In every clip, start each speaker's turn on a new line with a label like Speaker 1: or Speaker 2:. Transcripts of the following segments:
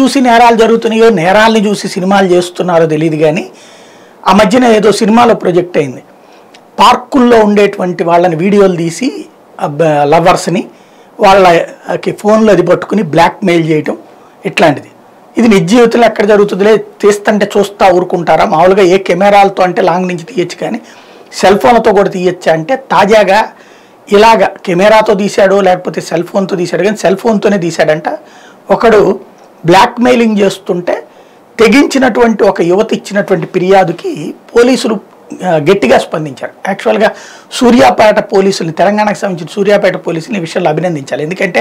Speaker 1: చూసి నేరాలు జరుగుతున్నాయో నేరాలని చూసి సినిమాలు చేస్తున్నారో తెలియదు కానీ ఆ మధ్యన ఏదో సినిమాలో ప్రొజెక్ట్ అయింది. పార్కుల్లో ఉండేటువంటి వాళ్ళని వీడియోలు తీసి లవర్స్ని వాళ్ళకి ఫోన్లో అది పట్టుకుని బ్లాక్మెయిల్ చేయటం ఇట్లాంటిది. ఇది నిజ జీవితంలో ఎక్కడ జరుగుతుందిలే తీస్తుంటే చూస్తా ఊరుకుంటారా? మామూలుగా ఏ కెమెరాలతో అంటే లాంగ్ నుంచి తీయచ్చు కానీ సెల్ ఫోన్లతో కూడా తీయచ్చా అంటే తాజాగా ఇలాగ కెమెరాతో తీశాడో లేకపోతే సెల్ ఫోన్తో తీశాడు కానీ సెల్ ఫోన్తోనే తీశాడంట. ఒకడు బ్లాక్మెయిలింగ్ చేస్తుంటే తెగించినటువంటి ఒక యువత ఇచ్చినటువంటి ఫిర్యాదుకి పోలీసులు గట్టిగా స్పందించారు. యాక్చువల్గా సూర్యాపేట పోలీసుల్ని తెలంగాణకు సంబంధించిన సూర్యాపేట పోలీసులు ఈ విషయంలో అభినందించాలి. ఎందుకంటే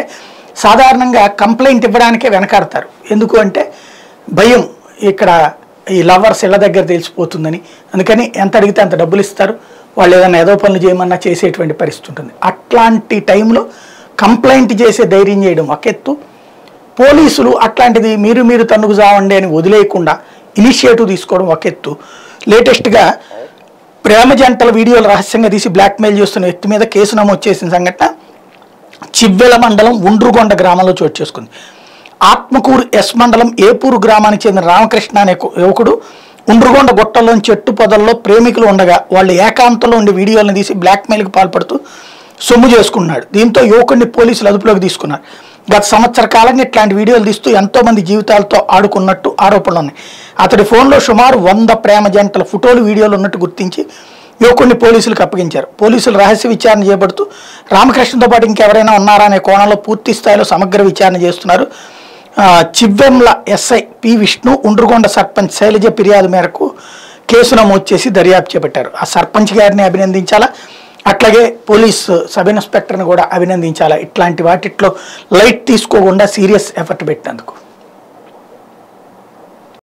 Speaker 1: సాధారణంగా కంప్లైంట్ ఇవ్వడానికే వెనకాడతారు. ఎందుకు అంటే భయం ఇక్కడ ఈ లవర్స్ ఇళ్ళ దగ్గర తెలిసిపోతుందని. అందుకని ఎంత అడిగితే అంత డబ్బులు ఇస్తారు. వాళ్ళు ఏదైనా ఏదో పనులు చేయమన్నా చేసేటువంటి పరిస్థితి ఉంటుంది. అట్లాంటి టైంలో కంప్లైంట్ చేసే ధైర్యం చేయడం ఒక ఎత్తు పోలీసులు అట్లాంటిది మీరు మీరు తన్నుకు చావండి అని వదిలేయకుండా ఇనిషియేటివ్ తీసుకోవడం ఒక ఎత్తు. లేటెస్ట్గా ప్రేమ జంటల వీడియోలు రహస్యంగా తీసి బ్లాక్మెయిల్ చేస్తున్న వ్యక్తి మీద కేసు నమోదు చేసిన సంఘటన చివ్వెల మండలం ఉండ్రుగొండ గ్రామంలో చోటు చేసుకుంది. ఆత్మకూరు ఎస్ మండలం ఏపూరు గ్రామానికి చెందిన రామకృష్ణ అనే యువకుడు ఉండ్రుగొండ గుట్టలోని చెట్టు పొదల్లో ప్రేమికులు ఉండగా వాళ్ళు ఏకాంతంలో ఉండి వీడియోలను తీసి బ్లాక్మెయిల్కి పాల్పడుతూ సొమ్ము చేసుకున్నాడు. దీంతో యువకుడిని పోలీసులు అదుపులోకి తీసుకున్నారు. గత సంవత్సర కాలంగా ఇట్లాంటి వీడియోలు తీస్తూ ఎంతోమంది జీవితాలతో ఆడుకున్నట్టు ఆరోపణలు ఉన్నాయి. అతడి ఫోన్లో సుమారు వంద ప్రేమ జంటల ఫోటోలు వీడియోలు ఉన్నట్టు గుర్తించి యువకుడిని పోలీసులకు అప్పగించారు. పోలీసులు రహస్య విచారణ చేపడుతూ రామకృష్ణతో పాటు ఇంకెవరైనా ఉన్నారా అనే కోణంలో పూర్తి స్థాయిలో సమగ్ర విచారణ చేస్తున్నారు. చివ్వెంల ఎస్ఐ పి విష్ణు ఉండ్రుగొండ సర్పంచ్ శైలజ ఫిర్యాదు మేరకు కేసు నమోదు చేసి దర్యాప్తు చేపట్టారు. ఆ సర్పంచ్ గారిని అభినందించాలా? అట్లాగే పోలీస్ సబ్ ఇన్స్పెక్టర్ని కూడా అభినందించాలా ఇట్లాంటి వాటిట్లో లైట్ తీసుకోకుండా సీరియస్ ఎఫర్ట్ పెట్టినందుకు.